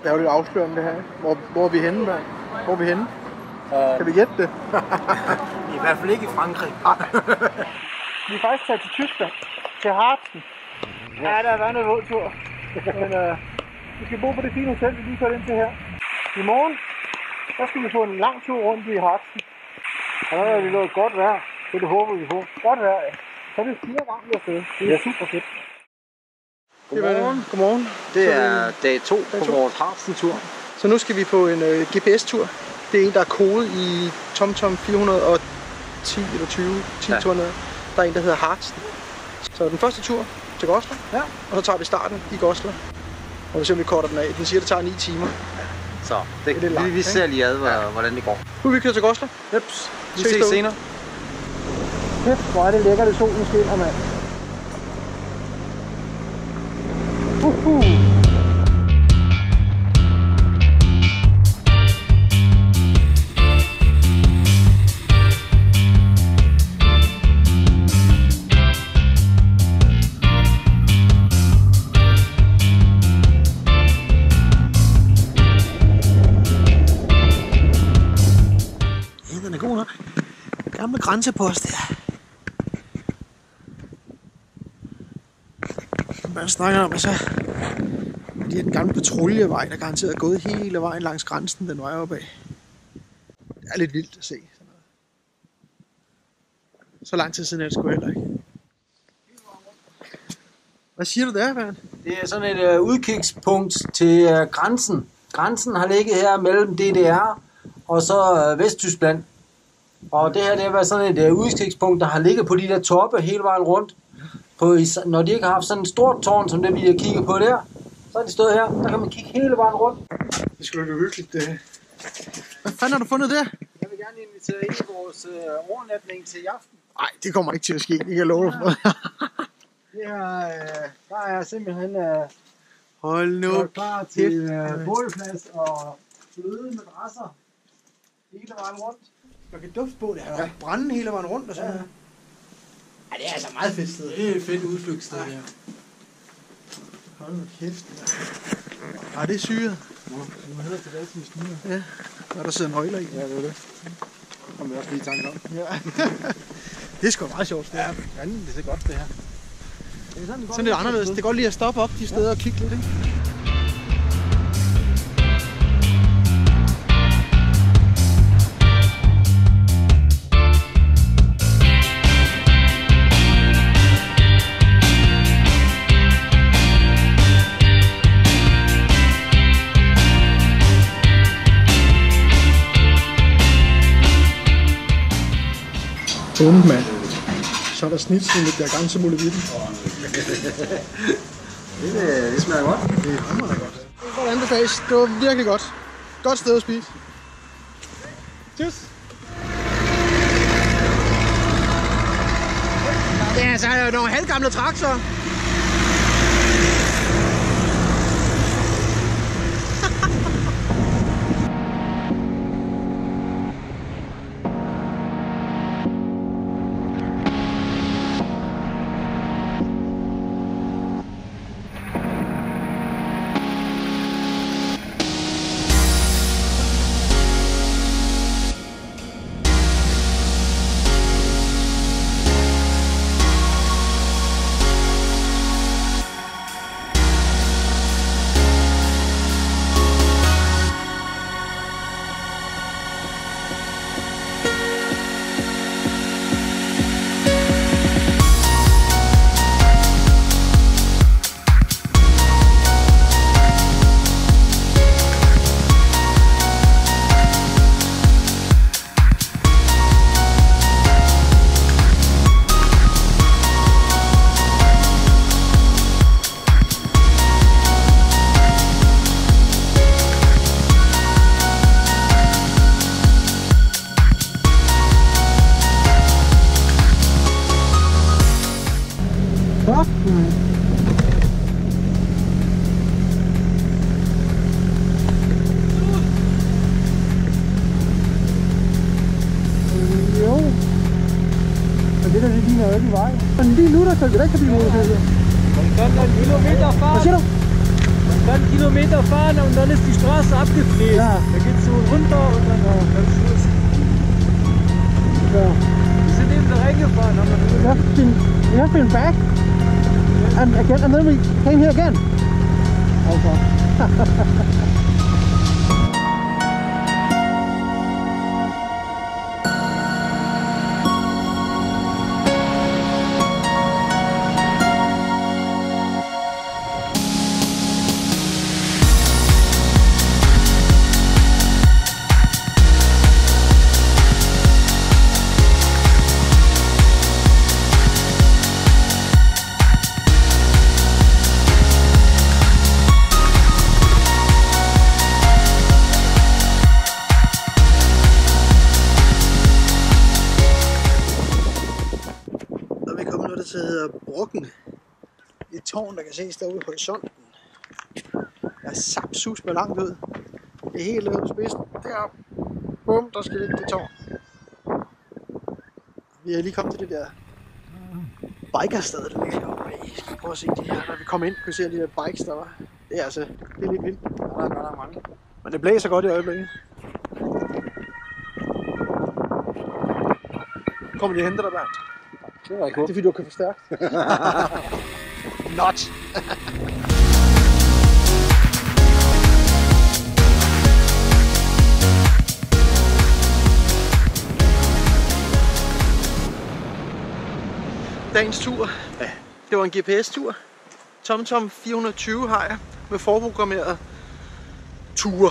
Det er jo lidt afslørende det her. Hvor, hvor er vi henne, mand? Hvor er vi henne? Kan vi gætte det? I hvert fald ikke i Frankrig. Vi er faktisk taget til Tyskland. Til Harzen. Ja, der har været noget våd tur. Men øh, vi skal bo på det fine hotel, vi lige kørt ind til her. I morgen, der skal vi få en lang tur rundt i Harzen. Og der er vi nået godt vejr. Det, det håber vi på. Godt vejr, ja. Så er det fire gange vi afsted. Det er super fedt. Godmorgen. Godmorgen. Det Så er dag to Dag på to. vores Harsen-tur. Så nu skal vi på en øh, GPS-tur. Det er en, der er kodet i TomTom 410 eller 20, 10 Ja. ja. der. Der er en, der hedder Hartsen. Så den første tur til Goslar, Ja. og så tager vi starten i Goslar. Og vi ser, om vi korter den af. Den siger, det tager 9 timer. Så det, Det er lidt vi, langt, vi ikke? ser lige ad, hvor- hvordan det går. Nu er vi kørt til Goslar. Jeps. Vi Ses ses senere. Kæft, hvor er det lækkert, at solen skinner, mand. Uhuh. Ja, den er god nok. Gamle grænsepost her. Man snakker om, at så det er den gamle patruljevej, der garanteret er gået hele vejen langs grænsen den vej opad. Det er lidt vildt at se. Sådan noget. Så lang tid siden er det sgu heller ikke. Hvad siger du der, Bernd? Det er sådan et uh, udkigspunkt til uh, grænsen. Grænsen har ligget her mellem DDR og så uh, Vesttyskland. Og det her det har været sådan et uh, udkigspunkt, der har ligget på de der toppe hele vejen rundt. På, når de ikke har haft sådan et stort tårn, som det vi har kigget på der, så har de stået her. Der kan man kigge hele vejen rundt. Det skulle da hyggeligt, det Hvad fanden har du fundet der? Jeg vil gerne invitere ind i vores uh, overnatning til i aften. Nej, det kommer ikke til at ske. Det kan jeg love for. Det er, øh, der er simpelthen øh, Hold nu. klar til øh, bålplads og fløde madrasser hele vejen rundt. Man kan dufte på det her. Ja. Brænde hele vejen rundt og sådan Ja. Ja, det er altså meget fedt sted. Det er et fedt udflugtssted, ja. Hold nu kæft. Ja, det er syret. Nu må hellere tilbage til stuen. Ja. Og der sidder nøgler i. Ja, det er det. Kom vi også lige i tanke om. Ja. det er sgu meget sjovt sted. Ja, fanden, det er godt det her. Det er sådan, Sådan lidt anderledes. Det er godt lige at stoppe op de steder og kigge lidt, ikke? Bum, mand. Så er der snitsel med der ganske muligheden. Det, det, det smager godt. Det er hammerende godt. Det var anbefales. Det var virkelig godt. Godt sted at spise. Ja, så er der nogle halvgamle traktorer. kijken waar. En die loer is direct die Mond Man kann dann Kilometer fahren. Man kann Kilometer fahren und dann ist die Straße abgefräst. Ja. Da geht es so runter und dann auch ganz Schluss. Ja. Wir sind eben da reingefahren. Haben wir have Wir haben have been back and again and then we came here again. Alter. Kan ses derude i horisonten. Jeg er sapsus med langt ud. Det er helt ude på spidsen. Deroppe. Bum, der skal ligge det tårn. Vi er lige kommet til det der bikersted, der ligger heroppe bag. Skal prøve at se de her. Når vi kommer ind, kan vi se de der bikes, der var. Det er altså, det er lidt vildt. Der er godt nok mange. Men det blæser godt i øjeblikket. Kommer de og henter dig, Bernd? Det var ikke Det er fordi, du kan forstærke. Not. Dagens tur. Ja. Det var en GPS-tur. TomTom 420 har jeg med forprogrammeret ture.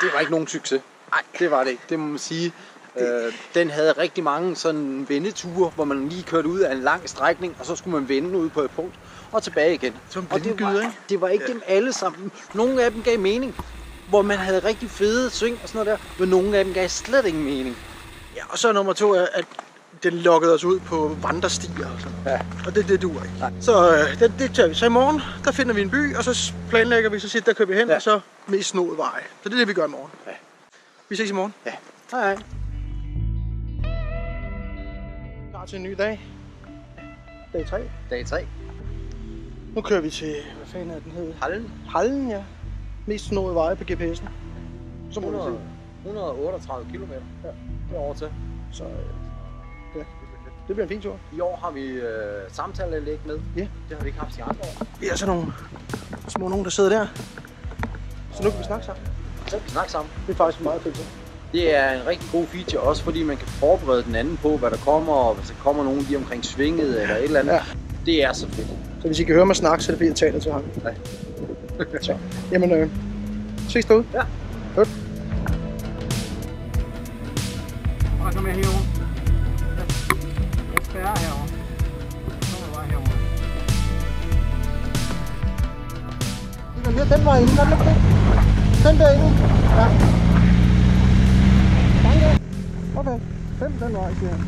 Det var ikke nogen succes. Nej, det var det ikke. Det må man sige. Øh, den havde rigtig mange sådan vendeture, hvor man lige kørte ud af en lang strækning, og så skulle man vende ud på et punkt og tilbage igen. Som og det var, ikke? det var ikke dem alle sammen. Nogle af dem gav mening, hvor man havde rigtig fede sving og sådan noget der, men nogle af dem gav slet ingen mening. Ja, og så nummer to er, at den lokkede os ud på vandrestier og sådan. Ja. Og det, det duer ikke. Så øh, det, det tager vi. Så i morgen, der finder vi en by, og så planlægger vi, så siger, der kører vi hen, Ja. og så mest snået vej. Så det er det, vi gør i morgen. Ja. Vi ses i morgen. Ja. Hej hej. Klar til en ny dag. Dag 3. Dag 3. Nu kører vi til, hvad fanden er den hed? Hallen. Hallen, ja. Mest snået veje på GPS'en. Så må vi 100, se. 138 km. Ja. Det er over til. Så øh, det bliver en fin tur. I år har vi øh, samtalelæg med. Ja. Det har vi ikke haft i andre år. Vi er sådan nogle små nogen, der sidder der. Så nu kan vi snakke sammen. Så kan vi snakke sammen. Det er faktisk meget fedt. Det er en rigtig god feature, også fordi man kan forberede den anden på, hvad der kommer, og hvis der kommer nogen lige omkring svinget eller et eller andet. Ja. Det er så fedt. Så hvis I kan høre mig snakke, så er det fordi, jeg taler til ham. Nej. så, jamen, øh, ses derude. Ja. Godt. Og kom med herover. Det mere den vej ind, gør den det? Den der inde. Ja. Okay. Fem den vej, siger han.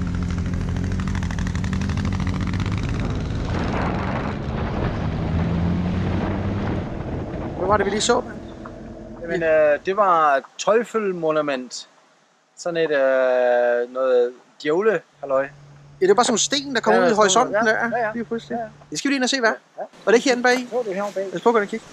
Hvad var det, vi lige så? Jamen, øh, det var Tøjfølmonument. Sådan et øh, noget djævle, halløj. Ja, det er bare sådan nogle sten, der kommer Ja, ud i sådan horisonten der. ja, ja, ja. Lige pludselig. Ja, ja. Det skal vi lige ind og se, hvad? Ja. Var det ikke herinde bag? Jo, det er herovre bag. Lad os prøve at gå ind og kigge.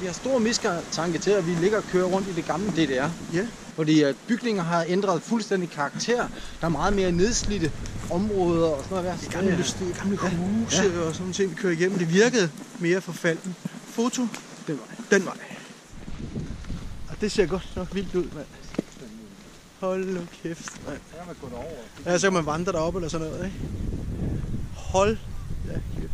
Vi har stor mistanke til, at vi ligger og kører rundt i det gamle DDR. Ja. Fordi at bygninger har ændret fuldstændig karakter. Der er meget mere nedslidte områder og sådan noget der. De gamle, industri, gamle huse ja. og sådan ting, vi kører igennem. Det virkede mere forfalden. Foto, Den vej. den vej. Og det ser godt nok vildt ud, mand. Hold nu kæft, mand. Så kan man gå derover. Ja, så kan man vandre derop eller sådan noget, ikke? Hold da kæft.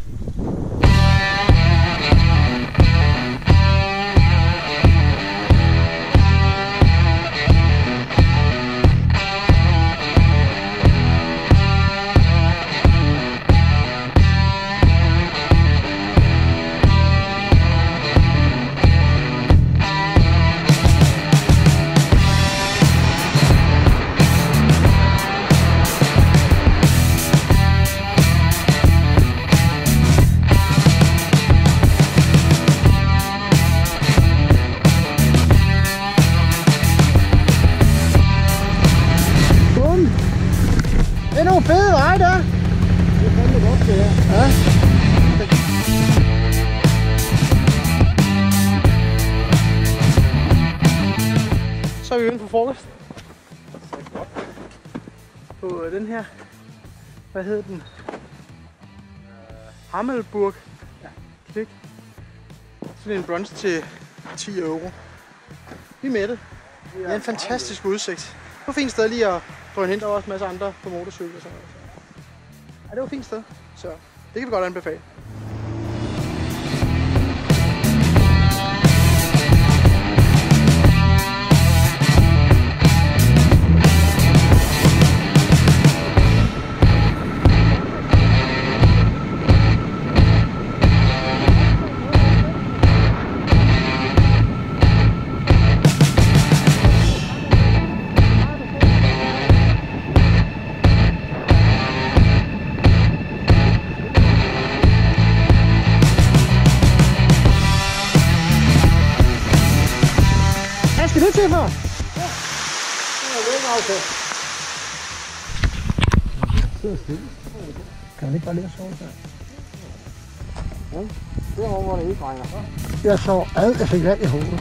Vi ind på frokost. På øh, den her, hvad hed den? Hammelburg. Ja. Klik. Sådan en brunch til 10 euro. Vi er med det. Det er en fantastisk udsigt. Det var et fint sted lige at drøne hen. Der var også en masse andre på motorcykel og sådan noget. Ja, det var et fint sted. Så det kan vi godt anbefale. Hvad skal det til for? Kan man ikke bare lige sove der? Det er hvor det ikke regner. Jeg sov alt, jeg fik vand i hovedet.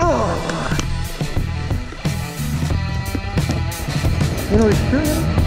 Oh. Det er noget, vi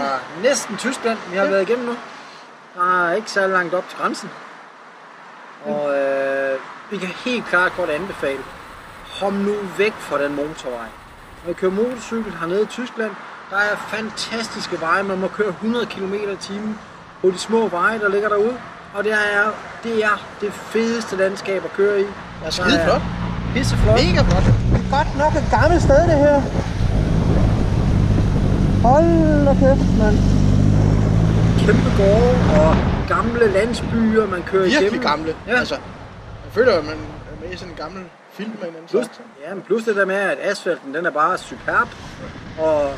Tyskland. Næsten Tyskland, vi har Ja. været igennem nu. Der er ikke så langt op til grænsen. Og øh, vi kan helt klart godt anbefale, kom nu væk fra den motorvej. Når I kører motorcykel hernede i Tyskland, der er fantastiske veje. Man må køre 100 km i timen på de små veje, der ligger derude. Og det er det, er det fedeste landskab at køre i. Det er skide flot. Pisseflot. Mega flot. Det er godt nok et gammelt sted, det her. Hold da kæft, mand. kæmpe gårde og gamle landsbyer, man kører Virkelig igennem. gamle. Ja. Altså, jeg føler, at man er med i sådan en gammel film med en anden Plus, slags. ja, men plus det der med, at asfalten den er bare superb, og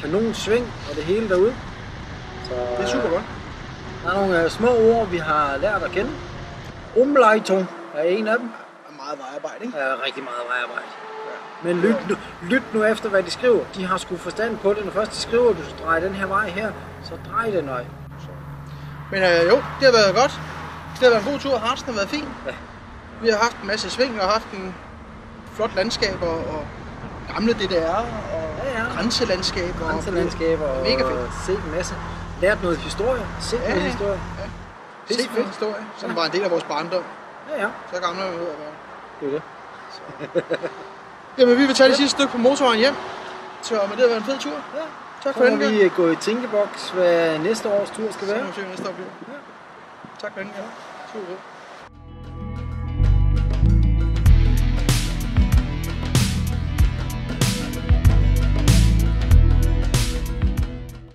kanon sving og det hele derude. Så, Det er super godt. Der er nogle øh, små ord, vi har lært at kende. Umleitung er en af dem. Og meget vejarbejde, ikke? Er rigtig meget vejarbejde. Men lyt nu, lyt nu efter, hvad de skriver. De har sgu forstand på det. Når først de skriver, at du skal dreje den her vej her, så drej den vej. Men øh, jo, det har været godt. Det har været en god tur. Hartsen har været fin. Ja. Vi har haft en masse sving og haft en flot landskab og, og gamle DDR og Ja, ja. grænselandskaber. og- Grænselandskaber og Mega fedt. set en masse. Lært noget historie. Set Ja, noget ja. historie. Se Pisse en historie, som Ja. var en del af vores barndom. Ja, ja. Så gamle er vi ved at være. Det er det. Jamen, vi vil tage det sidste stykke på motorvejen hjem. Så men det har været en fed tur. Ja. Tak Så for må den gang. vi gå i tænkeboks, hvad næste års tur skal Så være. må vi se, hvad næste år bliver. Ja. Tak for den gang. Super.